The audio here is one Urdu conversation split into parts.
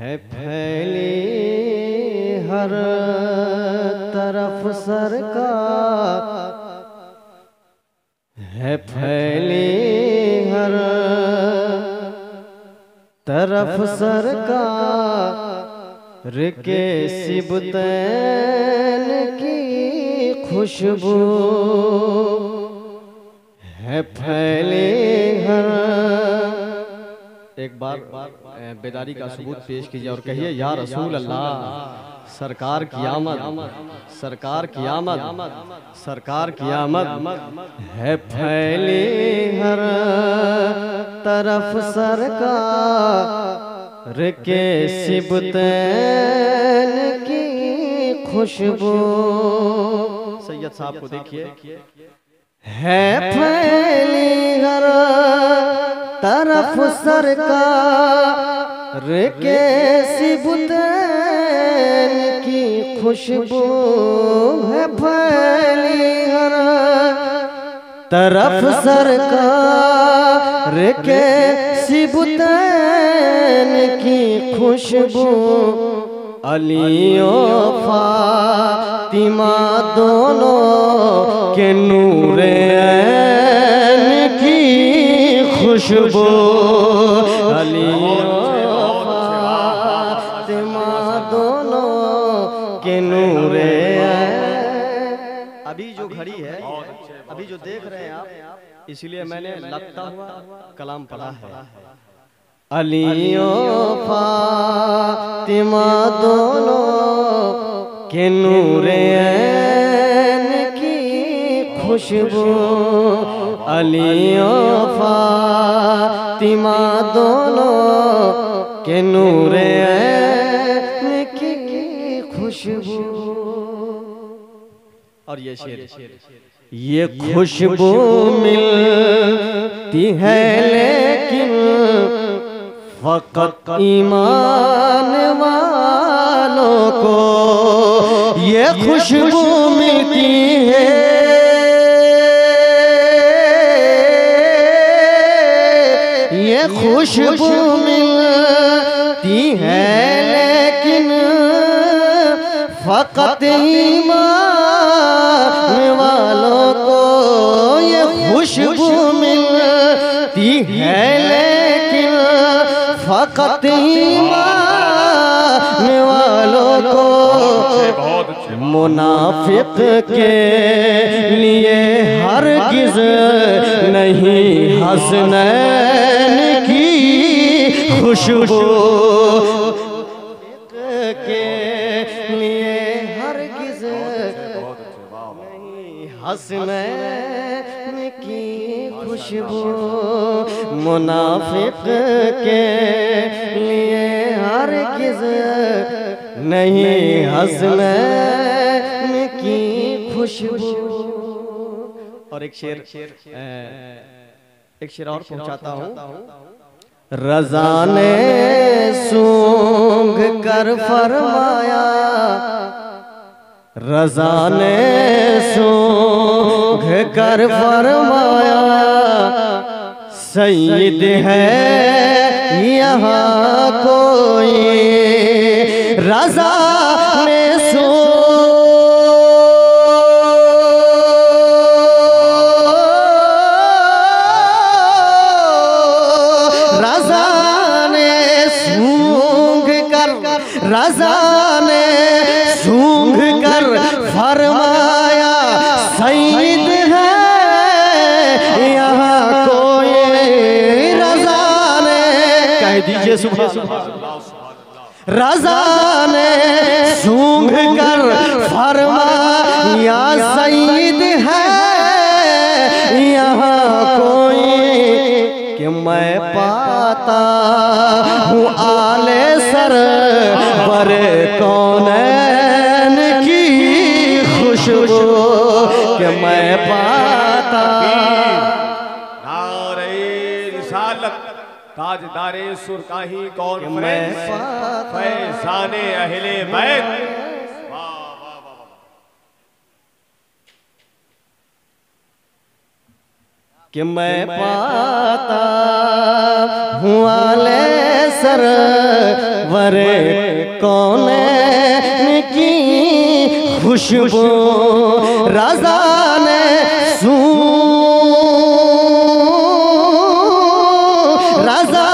ہے پھیلی ہر طرف سرکار۔ ہے پھیلی ہر طرف سرکار۔ کے سبتین کی خوشبو۔ ہے پھیلی ہر ایک بار بیداری کا ثبوت پیش کیجیے اور کہیے یا رسول اللہ سرکار کی آمد سرکار کی آمد سرکار کی آمد ہے پھیلی ہر طرف سرکار کے سبتین کی خوشبو۔ سید صاحب کو دیکھئے ہے پھیلی ہر طرف سرکار کے سبتین کی خوشبو ہے پھیلی ہر طرف سرکار کے سبتین کی خوشبو علی و فاطمہ دونوں کے نور خوشبو. علی فاطمہ دونوں کے نور عین ابھی جو گھڑی ہے ابھی جو دیکھ رہے ہیں آپ اس لیے میں نے لگتا ہوا کلام پڑھا ہے۔ علی و فاطمہ دونوں کے نور کی خوشبو، علی و فاطمہ دونوں کے نور عین کی خوشبو۔ اور یہ شیر یہ خوشبو ملتی ہے لیکن فقط ایمان والوں کو یہ خوشبو ملتی ہے۔ خوشبو ملتی ہے، لیکن فقط ایمان والوں کو یہ خوشبو ملتی ہے، لیکن فقط ایمان والوں کو منافق کے لیے ہرگز نہیں حسنین کی خوشبو کے لیے ہرگز نہیں حسنین کی خوشبو۔ منافق کے لیے ہرگز نہیں حسنین کی خوشبو۔ اور ایک شیر ایک شیر اور پہنچاتا ہوں۔ رضا نے سونگ کر فرمایا۔ رضا نے سونگ کر فرمایا۔ سید ہے یہاں کوئی۔ رضا رضا نے سونگ کر فرمایا سید ہے یہاں کوئی رضا نے کہہ دیجیے سبحان رضا نے سونگ کر فرمایا سید ہے یہاں کوئی۔ کہ میں پاتا ہوں آل سر۔ پر کونین کی خوشبو کہ میں پاتا؟ نعرہ رسالت تاجدار سرکاہی کانفرنس فیضان اہل بیت۔ کہ میں پاتا ہوں آلے سر ورے کون کی خوشبو؟ رضا نے سو رضا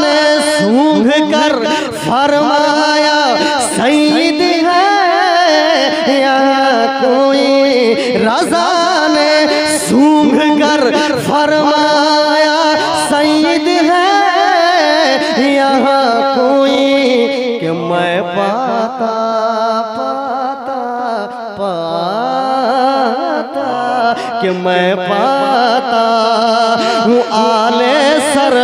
نے سونگھ کر فرمایا، سید ہے یا کوئی رضا میں پاتا پاتا پاتا کہ میں پاتا ہوں آلے سر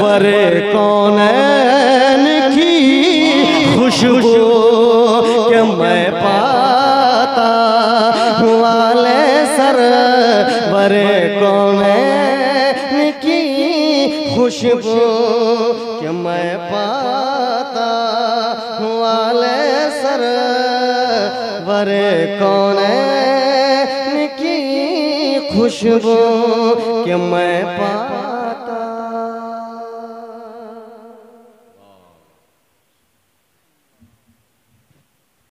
برے کون خوشبو کہ میں پاتا ہوں آل سر۔ ورے کون کی خوشبو کہ میں پاتا